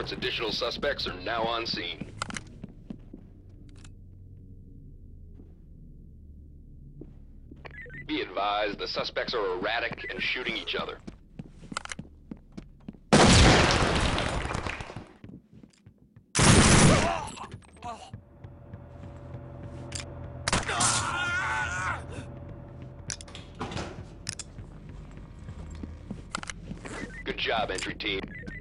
reports additional suspects are now on scene. Be advised, the suspects are erratic and shooting each other. Good job, entry team.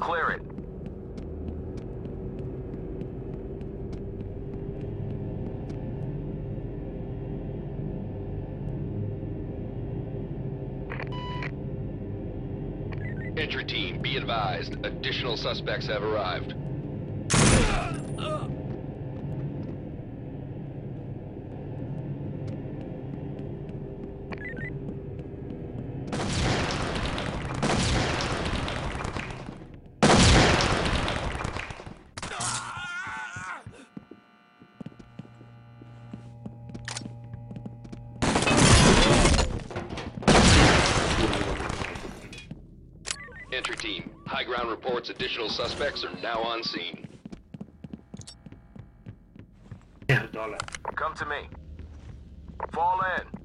Clear it. Entry team, be advised, additional suspects have arrived. Additional suspects are now on scene. Pierdolę. Come to me. Fall in.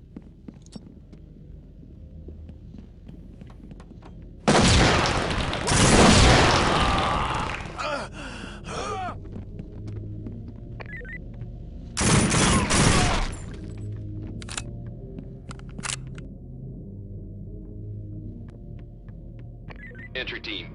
Entry team,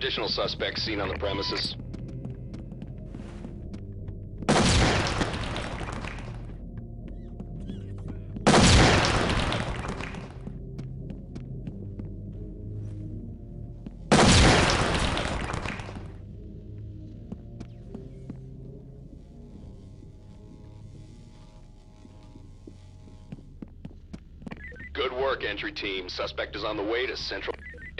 Additional suspects seen on the premises. Good work, entry team. Suspect is on the way to central.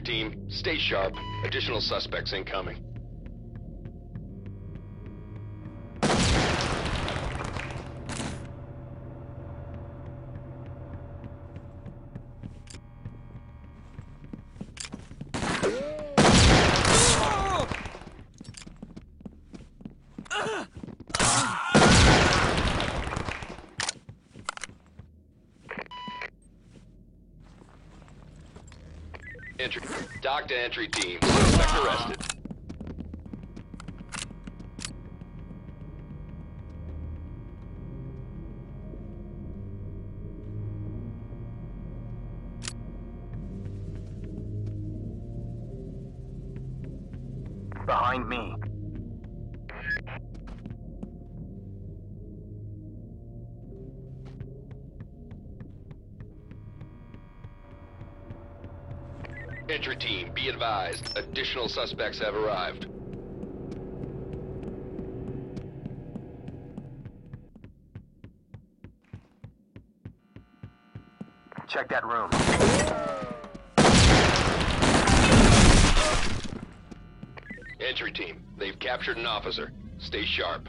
Team. Stay sharp. Additional suspects incoming. Entry. TOC entry team. Suspect arrested. Advised. Additional suspects have arrived. Check that room. Entry team, they've captured an officer. Stay sharp.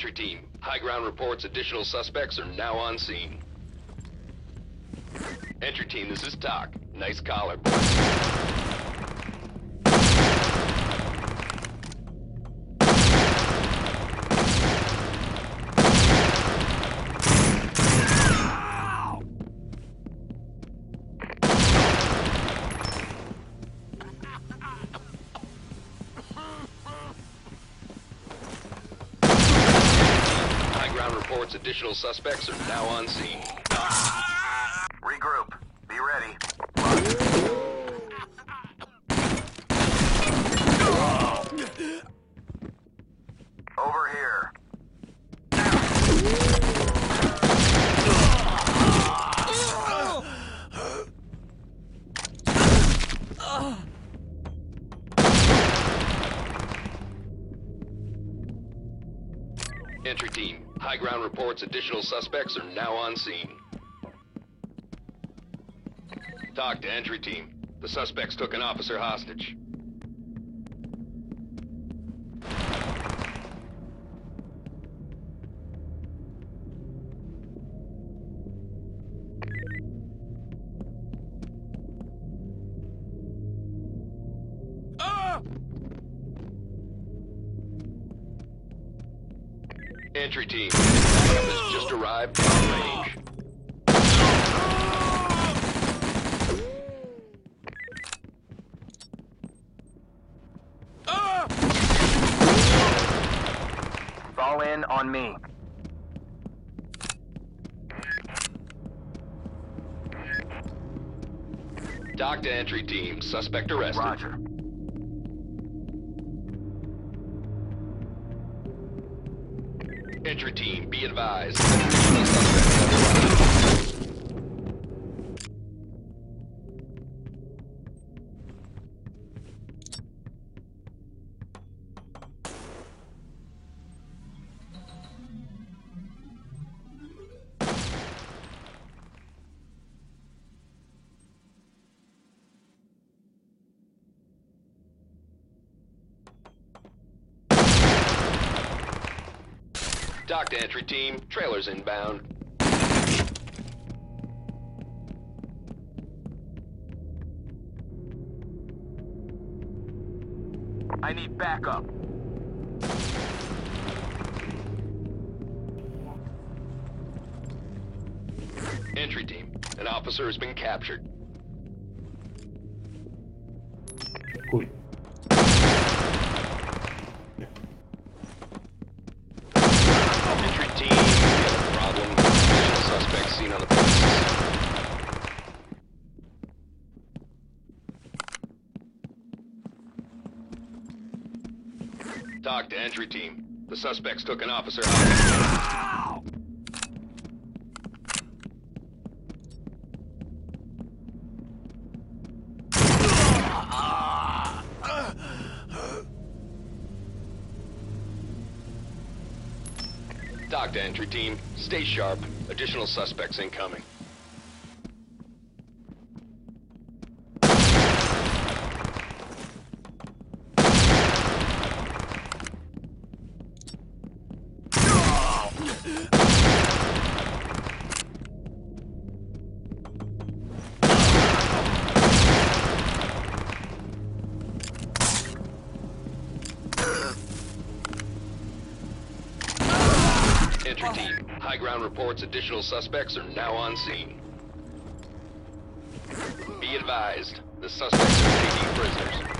Entry team, high ground reports additional suspects are now on scene. Entry team, this is TOC. Nice collar. Additional suspects are now on scene. Regroup. Be ready. Over here. Entry team, high ground reports additional suspects are now on scene. TOC to entry team. The suspects took an officer hostage. Entry team, backup has just arrived downrange. Ah! Fall in on me. TOC to entry team, suspect arrested. Roger. Entry team, be advised. TOC to entry team, trailers inbound. I need backup. Entry team, an officer has been captured. Cool. Entry team, we have a problem. Additional suspects seen on the premises. TOC to entry team. The suspects took an officer hostage. TOC to entry team. Stay sharp. Additional suspects incoming. Reports additional suspects are now on scene. Be advised, the suspects are taking prisoners.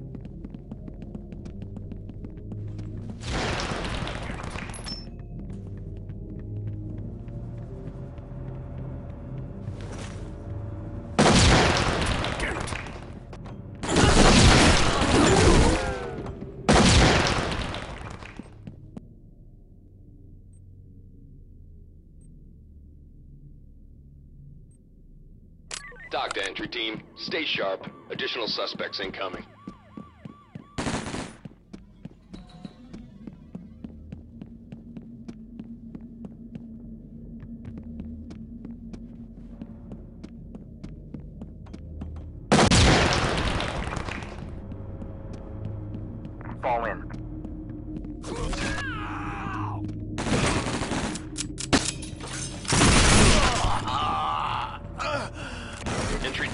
Stay sharp. Additional suspects incoming. Fall in.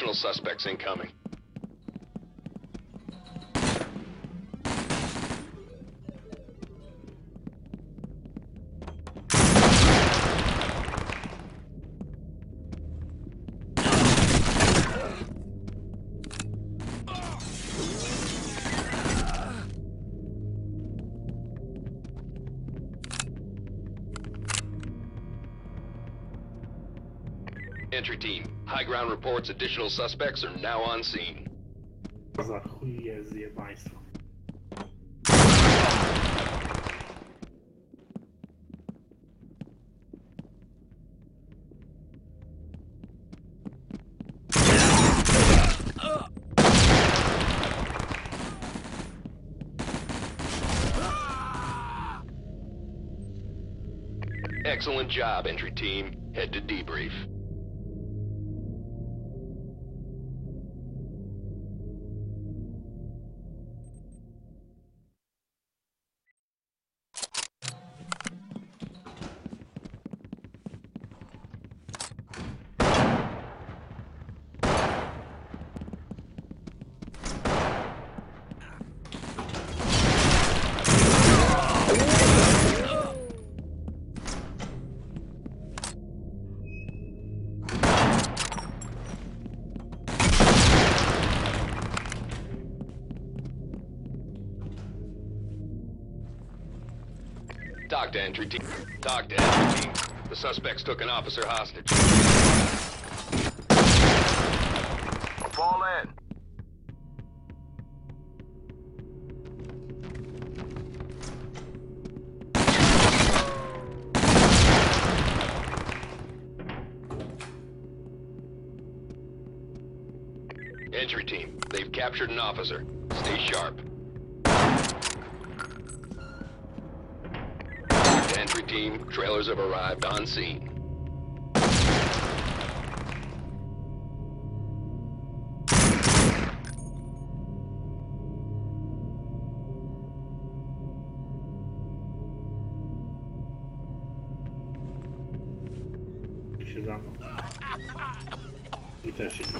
Additional suspects incoming. Entry team. High ground reports additional suspects are now on scene. Za chuje zjebaństwo. Excellent job, entry team. Head to debrief. To entry team. TOC to entry team. The suspects took an officer hostage. Fall in. Entry team. They've captured an officer. Stay sharp. TOC to entry Have arrived on scene.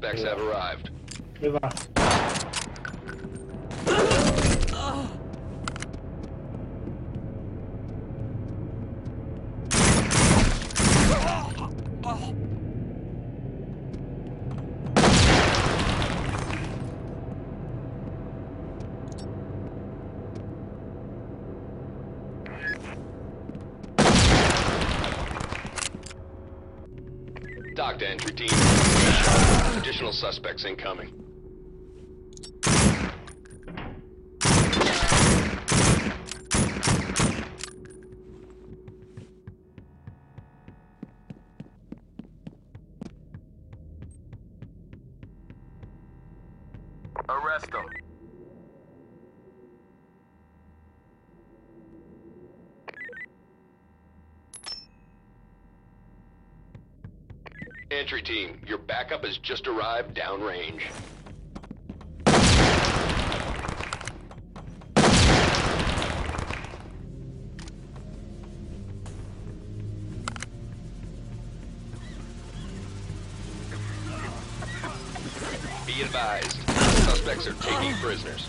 Suspects have arrived. Bywa. TOC to entry team. Additional suspects incoming. Arrest them. Entry team, your backup has just arrived downrange. Be advised, suspects are taking prisoners.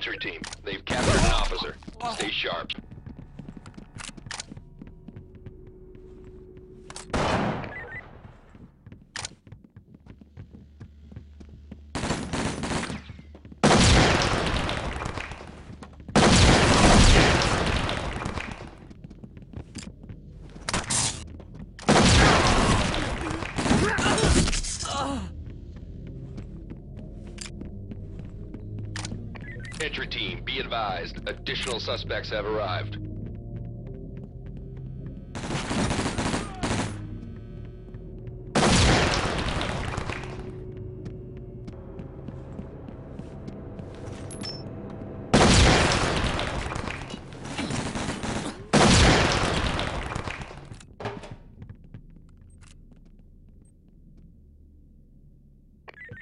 Entry team, they've captured an officer. Stay sharp. Entry team, be advised. Additional suspects have arrived.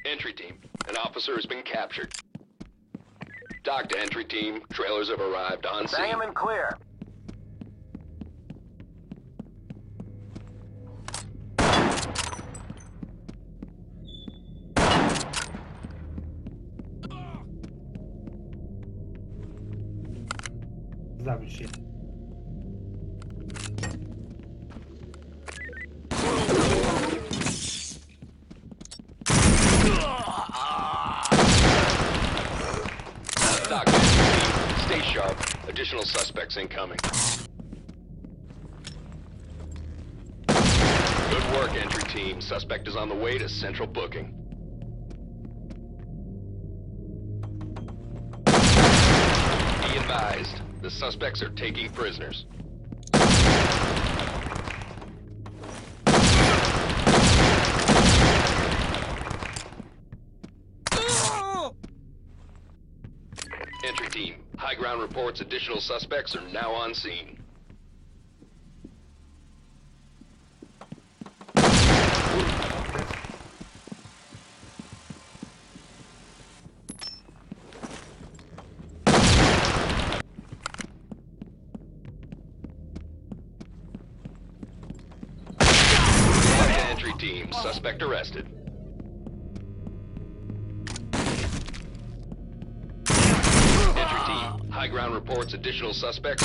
Entry team, an officer has been captured. TOC to entry team. Trailers have arrived on scene. him and clear. Suspect is on the way to central booking. Be advised, the suspects are taking prisoners. Entry team, high ground reports additional suspects are now on scene. Entry team, suspect arrested. Entry team, high ground reports additional suspects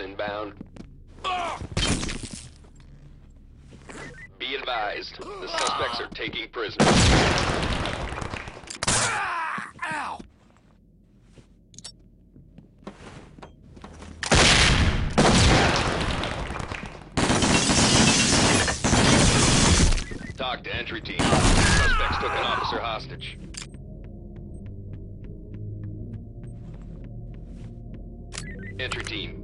Inbound. Be advised, the suspects are taking prisoners. TOC to entry team. Suspects took an officer hostage. Entry team,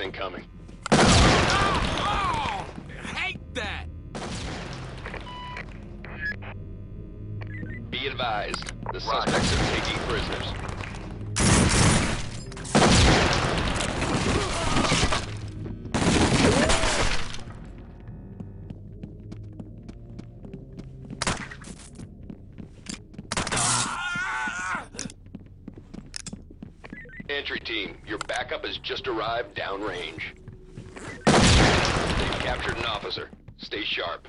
Incoming. Team, your backup has just arrived downrange. They've captured an officer. Stay sharp.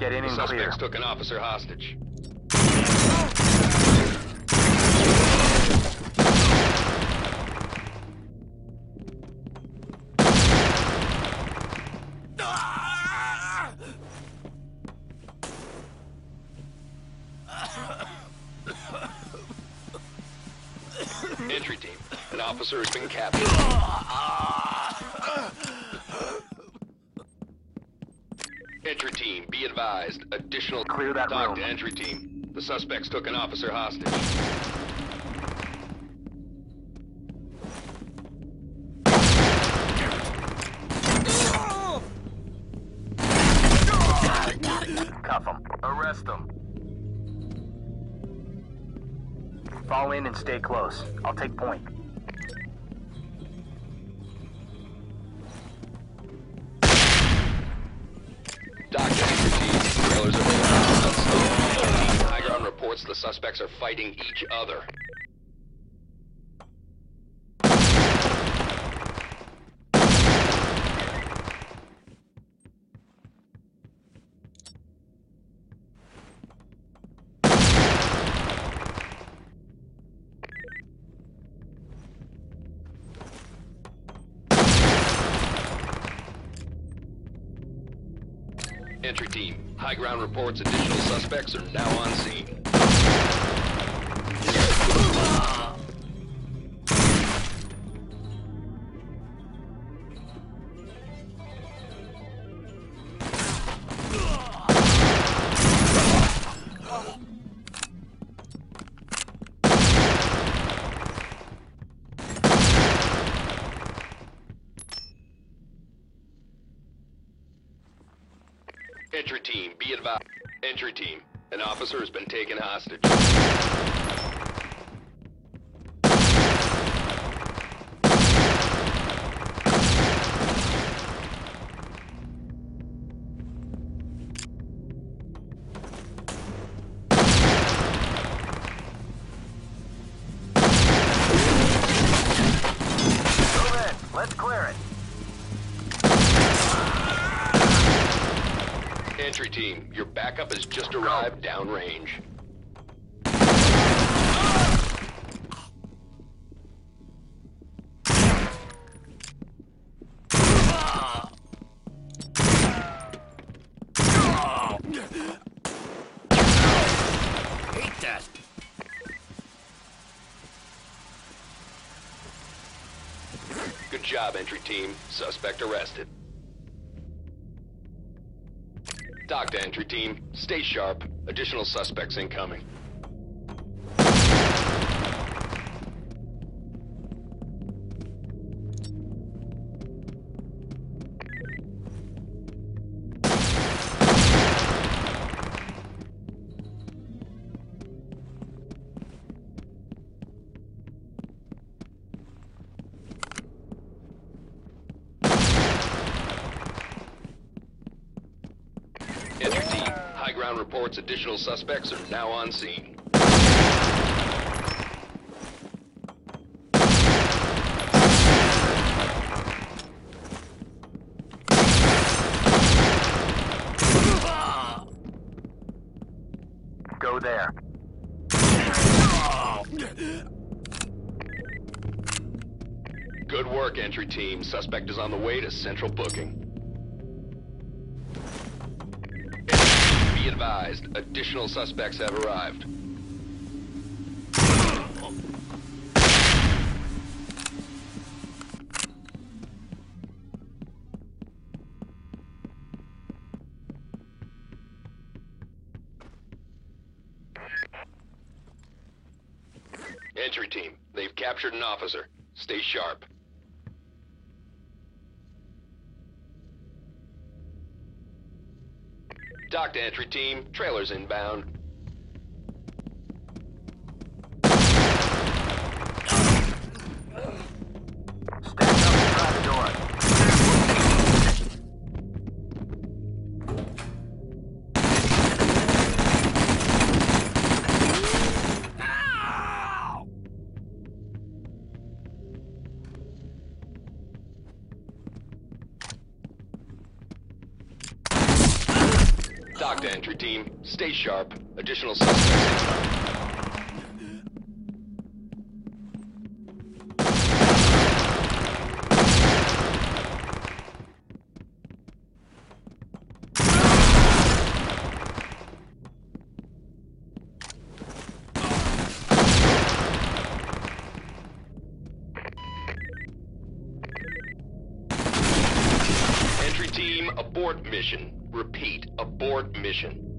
Get in the and suspects clear. took an officer hostage. Entry team. An officer has been captured. Entry team, be advised. Additional Clear that room. to entry team. The suspects took an officer hostage. Cuff them. Arrest them. Fall in and stay close. I'll take point. The suspects are fighting each other. Entry team, high ground reports additional suspects are now on scene. Taken hostage. Entry team, your backup has just arrived downrange. Hate that. Good job, entry team. Suspect arrested. TOC to entry team. Stay sharp. Additional suspects incoming. Reports additional suspects are now on scene. Go there. Good work, entry team. Suspect is on the way to central booking. Advised, additional suspects have arrived. Entry team, they've captured an officer. Stay sharp. TOC to entry team, trailers inbound. TOC to entry team, stay sharp. Additional suspects. Entry team, abort mission. Mission.